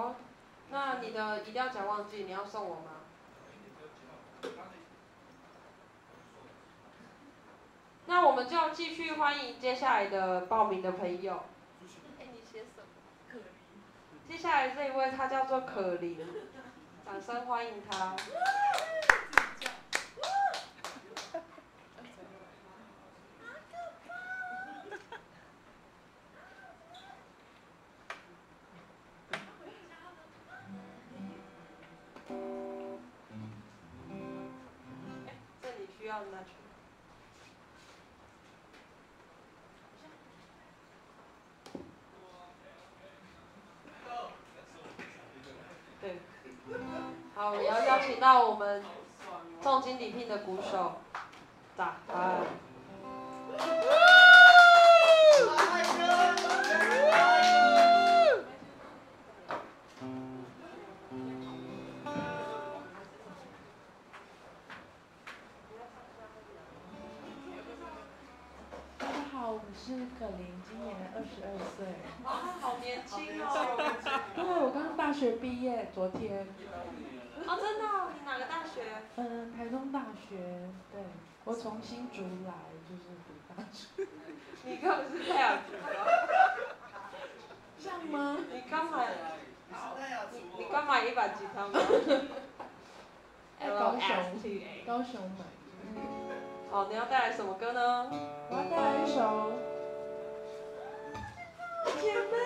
好，那你的一定要讲忘记，你要送我吗？那我们就继续欢迎接下来的报名的朋友。哎，你写什么？可怜。接下来这一位，他叫做可林，掌声欢迎他。要拿去。对，好，我要邀请到我们重金礼聘的鼓手，打开。好，我是可琳，今年二十二岁。啊，好年轻哦！对，我刚大学毕业，昨天。哦，真的哦？你哪个大学？嗯，台中大学。对，我从新竹来，就是读大学。你根本是太阳族像吗？你刚买，你你刚买一把吉他吗？高雄，高雄买。好，你要带来什么歌呢？我要带来一首《姐妹》。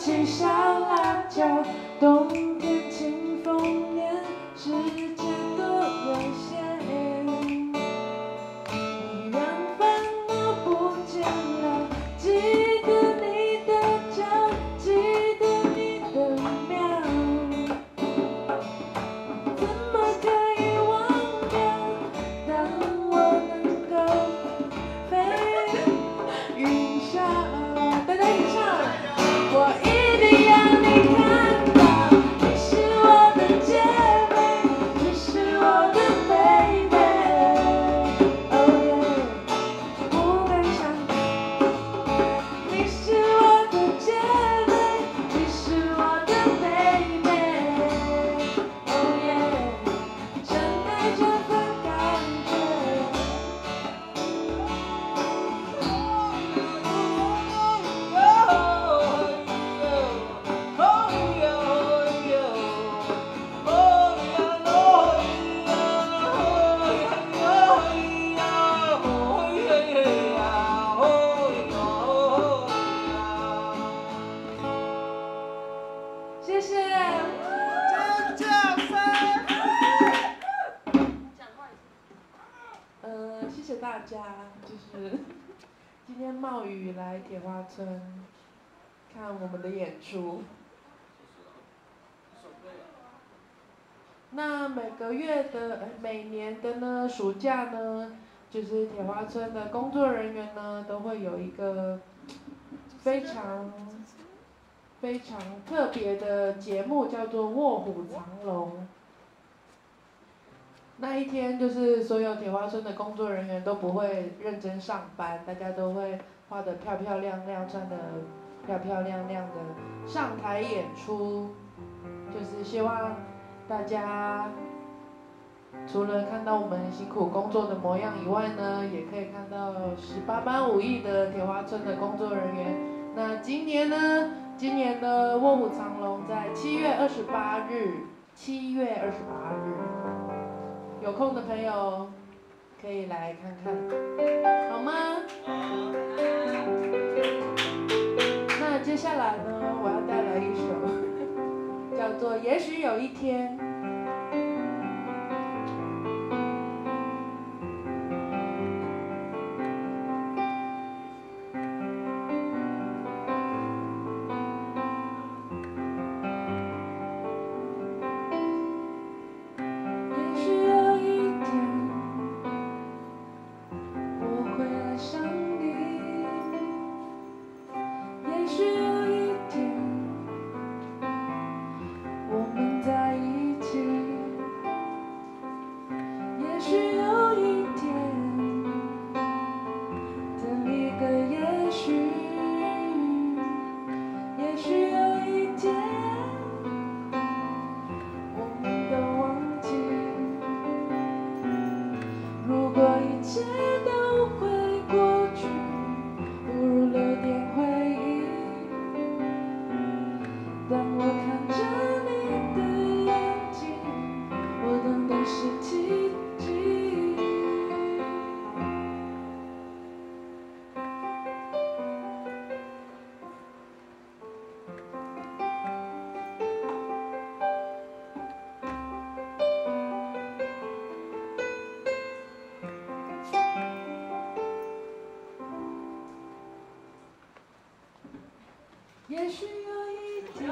青香辣椒看我们的演出。那每个月的、每年的呢，暑假呢，就是铁花村的工作人员呢，都会有一个非常非常特别的节目，叫做《卧虎藏龙》。那一天，就是所有铁花村的工作人员都不会认真上班，大家都会画得漂漂亮亮，穿得漂漂亮亮的上台演出，就是希望大家除了看到我们辛苦工作的模样以外呢，也可以看到十八般武艺的铁花村的工作人员。那今年呢，今年的卧虎藏龙在七月二十八日，七月二十八日。有空的朋友可以来看看，有一天》。也许有一天。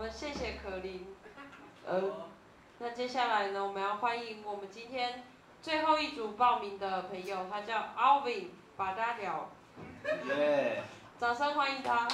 们谢谢可琳。呃。那接下来呢，我们要欢迎我们今天最后一组报名的朋友，他叫 Alvin，把他了。耶！掌声欢迎他。